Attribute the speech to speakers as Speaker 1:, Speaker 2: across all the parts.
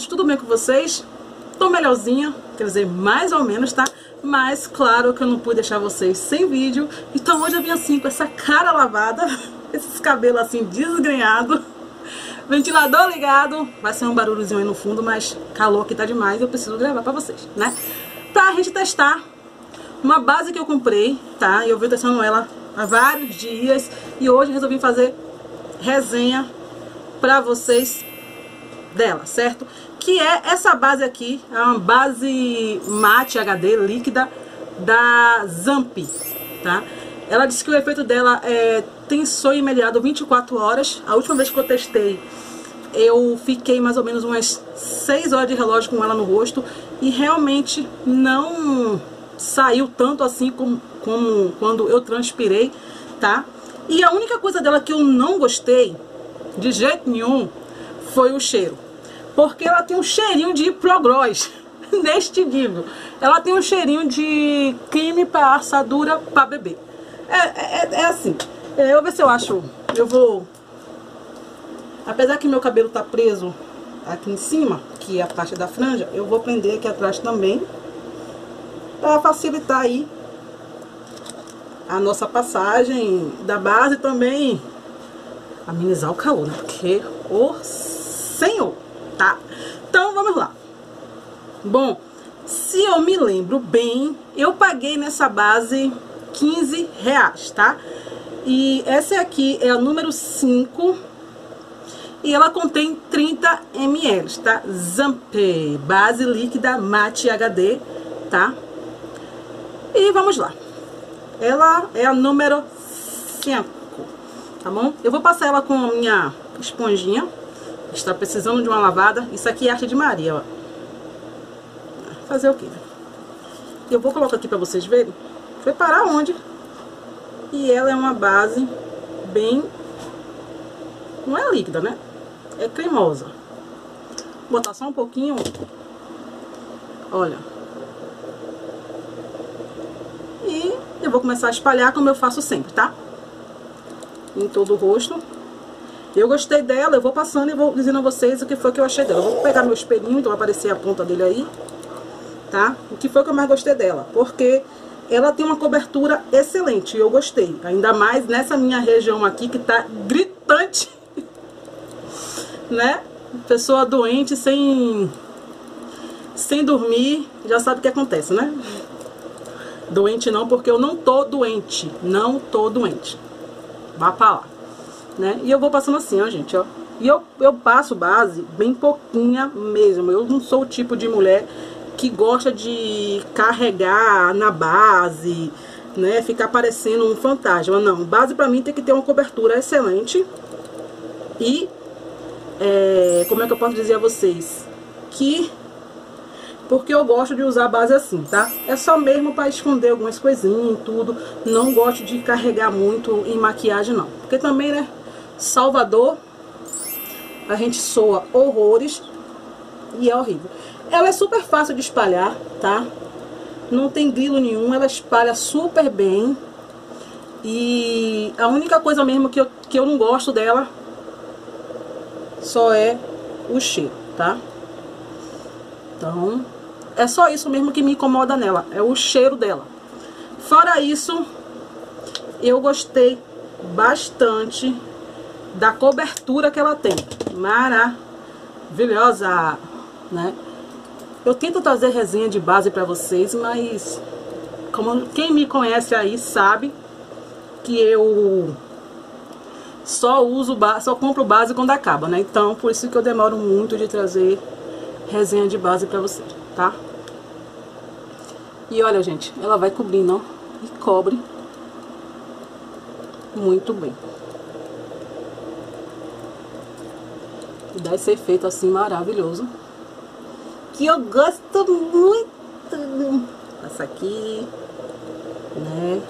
Speaker 1: tudo bem com vocês? Tô melhorzinha, quer dizer, mais ou menos, tá? Mas claro que eu não pude deixar vocês sem vídeo. Então hoje eu vim assim, com essa cara lavada, esses cabelos assim desgrenhados, ventilador ligado. Vai ser um barulhozinho aí no fundo, mas calor aqui tá demais, eu preciso gravar pra vocês, né? Pra gente testar uma base que eu comprei, tá? Eu venho testando ela há vários dias e hoje resolvi fazer resenha pra vocês dela, certo? Que é essa base aqui, é uma base mate HD líquida da Zamp, tá? Ela disse que o efeito dela é tensor imediato 24 horas. A última vez que eu testei, eu fiquei mais ou menos umas 6 horas de relógio com ela no rosto e realmente não saiu tanto assim como, como quando eu transpirei, tá? E a única coisa dela que eu não gostei, de jeito nenhum, foi o cheiro. Porque ela tem um cheirinho de progrós, neste nível. Ela tem um cheirinho de creme para assadura para beber. É, é, é assim, é, eu vou ver se eu acho, eu vou... Apesar que meu cabelo tá preso aqui em cima, que é a parte da franja, eu vou prender aqui atrás também, para facilitar aí a nossa passagem da base também amenizar o calor, né? Porque o senhor, tá? Então vamos lá. Bom, se eu me lembro bem, eu paguei nessa base 15 reais, tá? E essa aqui é a número 5 e ela contém 30 ml, tá? Zampe, base líquida mate HD, tá? E vamos lá. Ela é a número 5, tá bom? Eu vou passar ela com a minha esponjinha. Está precisando de uma lavada. Isso aqui é arte de Maria, ó. Fazer o quê? Eu vou colocar aqui pra vocês verem. Foi parar onde? E ela é uma base bem... Não é líquida, né? É cremosa. Vou botar só um pouquinho. Olha. E eu vou começar a espalhar como eu faço sempre, tá? Em todo o rosto. Eu gostei dela, eu vou passando e vou dizendo a vocês o que foi que eu achei dela. Eu vou pegar meu espelhinho, então vai aparecer a ponta dele aí, tá? O que foi que eu mais gostei dela? Porque ela tem uma cobertura excelente, eu gostei. Ainda mais nessa minha região aqui que tá gritante, né? Pessoa doente, sem, sem dormir, já sabe o que acontece, né? Doente não, porque eu não tô doente, não tô doente. Vá pra lá, né? E eu vou passando assim, ó, gente, ó. E eu, eu passo base bem pouquinha mesmo. Eu não sou o tipo de mulher que gosta de carregar na base, né? Ficar parecendo um fantasma. Não, base pra mim tem que ter uma cobertura excelente. E, é, como é que eu posso dizer a vocês? Que, porque eu gosto de usar base assim, tá? É só mesmo pra esconder algumas coisinhas e tudo. Não gosto de carregar muito em maquiagem, não. Porque também, né? Salvador, a gente soa horrores e é horrível. Ela é super fácil de espalhar, tá? Não tem grilo nenhum, ela espalha super bem. E a única coisa mesmo que eu, que eu não gosto dela só é o cheiro, tá? Então, é só isso mesmo que me incomoda nela, é o cheiro dela. Fora isso, eu gostei bastante da cobertura que ela tem. Maravilhosa, né? Eu tento trazer resenha de base pra vocês, mas como quem me conhece aí sabe que eu só uso, só compro base quando acaba, né? Então, por isso que eu demoro muito de trazer resenha de base pra vocês, tá? E olha, gente, ela vai cobrindo, ó, e cobre muito bem. E dá esse efeito assim maravilhoso que eu gosto muito. Essa aqui, né?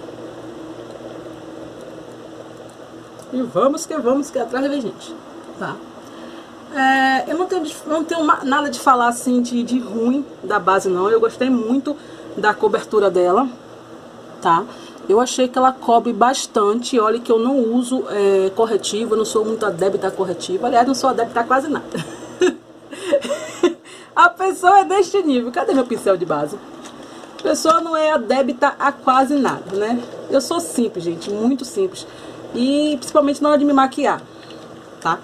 Speaker 1: E vamos que vamos que é atrás da gente, tá? É, eu não tenho, não tenho nada de falar assim de, de ruim da base não, eu gostei muito da cobertura dela, tá? Eu achei que ela cobre bastante, olha que eu não uso é, corretivo, eu não sou muito adepta a corretivo, aliás, não sou adepta a quase nada. A pessoa é deste nível. Cadê meu pincel de base? A pessoa não é adébita a quase nada, né? Eu sou simples, gente, muito simples. E principalmente na hora de me maquiar, tá?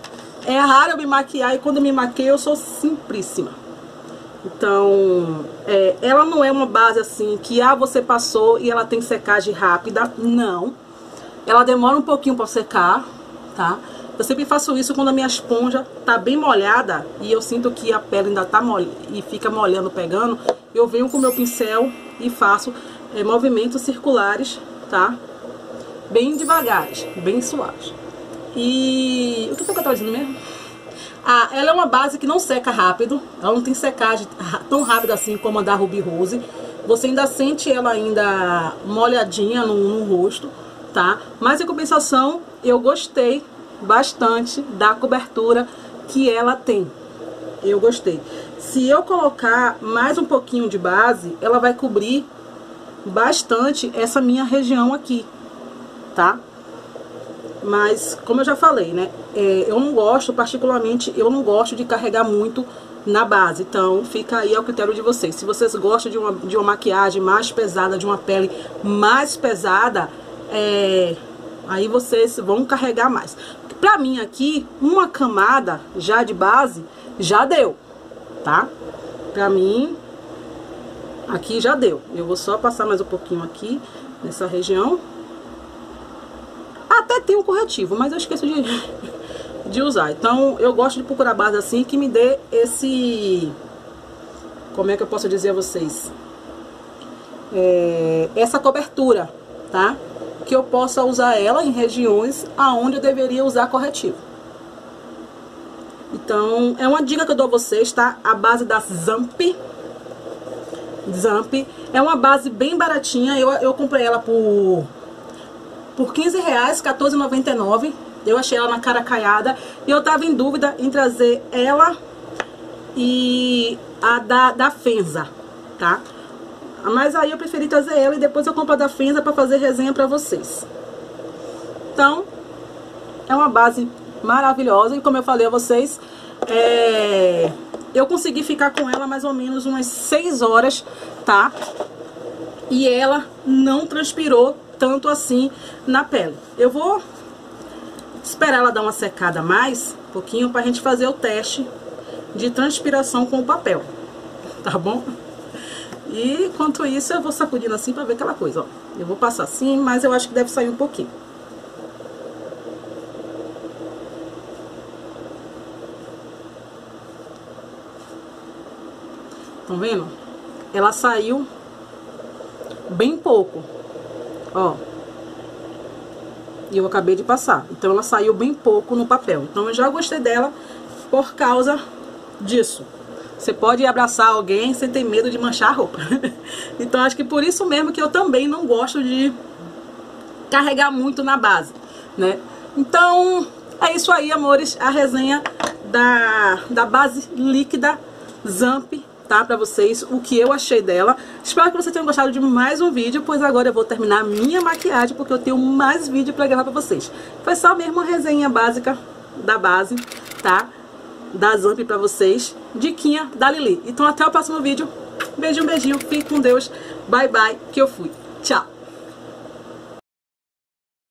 Speaker 1: É raro eu me maquiar e quando me maquio eu sou simplíssima. Então, é, ela não é uma base assim que ah, você passou e ela tem secagem rápida. Não. Ela demora um pouquinho para secar, tá? Eu sempre faço isso quando a minha esponja tá bem molhada e eu sinto que a pele ainda tá molhada e fica molhando, pegando. Eu venho com o meu pincel e faço é, movimentos circulares, tá? Bem devagar, bem suaves. E o que que eu tava dizendo mesmo? Ah, ela é uma base que não seca rápido, ela não tem secagem tão rápida assim como a da Ruby Rose. Você ainda sente ela ainda molhadinha no, no rosto, tá? Mas em compensação, eu gostei bastante da cobertura que ela tem. Eu gostei. Se eu colocar mais um pouquinho de base, ela vai cobrir bastante essa minha região aqui, tá? Mas, como eu já falei, né? É, eu não gosto, particularmente, eu não gosto de carregar muito na base. Então, fica aí ao critério de vocês. Se vocês gostam de uma, de uma maquiagem mais pesada, de uma pele mais pesada, é, aí vocês vão carregar mais. Pra mim aqui, uma camada já de base já deu, tá? Pra mim, aqui já deu. Eu vou só passar mais um pouquinho aqui, nessa região. Tem um corretivo, mas eu esqueço de, de usar. Então, eu gosto de procurar base assim que me dê esse... Como é que eu posso dizer a vocês? É, essa cobertura, tá? que eu possa usar ela em regiões aonde eu deveria usar corretivo. Então, é uma dica que eu dou a vocês, tá? A base da Zamp. Zamp. É uma base bem baratinha. Eu, eu comprei ela por, por 15 reais, 14,99. Eu achei ela na cara caiada. E eu tava em dúvida em trazer ela e a da, da Fenza, tá? Mas aí eu preferi trazer ela e depois eu compro a da Fenza para fazer resenha para vocês. Então, é uma base maravilhosa e como eu falei a vocês, é... eu consegui ficar com ela mais ou menos umas 6 horas, tá? E ela não transpirou tanto assim na pele. Eu vou esperar ela dar uma secada mais, um pouquinho, pra gente fazer o teste de transpiração com o papel, tá bom? E enquanto isso eu vou sacudindo assim pra ver aquela coisa, ó. Eu vou passar assim, mas eu acho que deve sair um pouquinho. Estão vendo? Ela saiu bem pouco, ó. E eu acabei de passar. Então ela saiu bem pouco no papel. Então eu já gostei dela por causa disso. Você pode abraçar alguém sem ter medo de manchar a roupa. então acho que por isso mesmo que eu também não gosto de carregar muito na base, né? Então é isso aí, amores, a resenha da, da base líquida Zamp, tá? Pra vocês, o que eu achei dela. Espero que vocês tenham gostado de mais um vídeo, pois agora eu vou terminar a minha maquiagem, porque eu tenho mais vídeo pra gravar pra vocês. Foi só mesmo uma resenha básica da base, tá? da Zamp pra vocês. Diquinha da Lili. Então até o próximo vídeo. Beijinho, beijinho. Fique com Deus. Bye, bye. Que eu fui. Tchau.